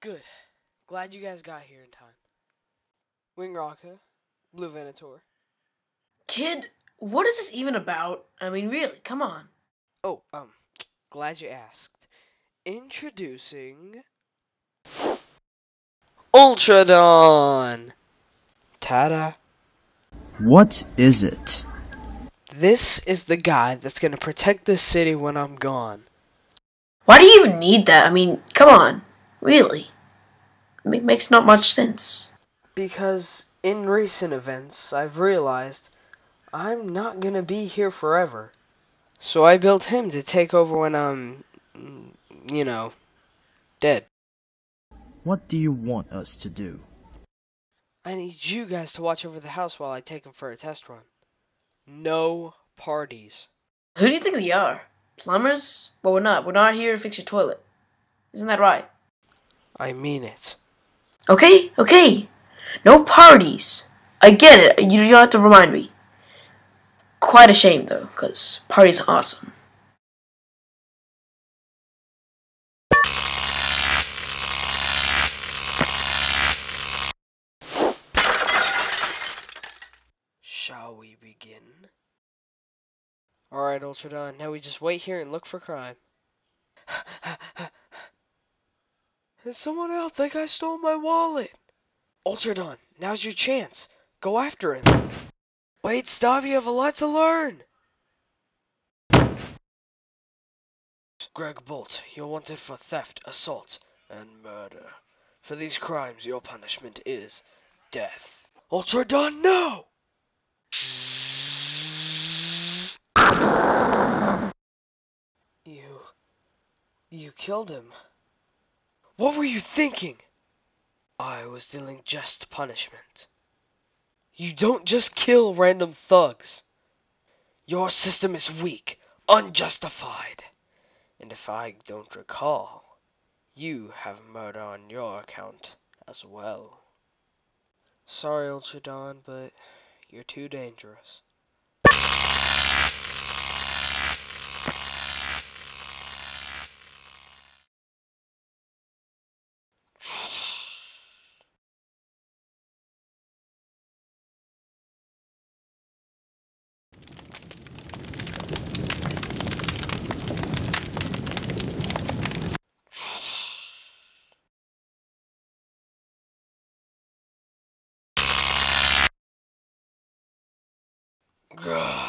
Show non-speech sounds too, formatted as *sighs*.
Good. Glad you guys got here in time. Wing Rocka, Blue Venator. Kid, what is this even about? I mean, really, come on. Oh, um, glad you asked. Introducing Ultradon. Tada. What is it? This is the guy that's gonna protect this city when I'm gone. Why do you even need that? I mean, come on. Really? It makes not much sense. Because in recent events, I've realized I'm not gonna be here forever. So I built him to take over when I'm, you know, dead. What do you want us to do? I need you guys to watch over the house while I take him for a test run. No parties. Who do you think we are? Plumbers? Well, we're not. We're not here to fix your toilet. Isn't that right? I mean it. Okay, okay. No parties. I get it. You don't have to remind me. Quite a shame, though, because parties are awesome. Shall we begin? Alright, Ultradon, now we just wait here and look for crime. *sighs* *laughs* Someone else think I stole my wallet? Ultradon, now's your chance. Go after him. Wait, stop, you have a lot to learn. Greg Bolt, you're wanted for theft, assault, and murder. For these crimes, your punishment is death. Ultradon, no! You. You killed him. What were you thinking? I was dealing just punishment. You don't just kill random thugs. Your system is weak, unjustified. And if I don't recall, you have murder on your account as well. Sorry, Ultradon, but you're too dangerous. God.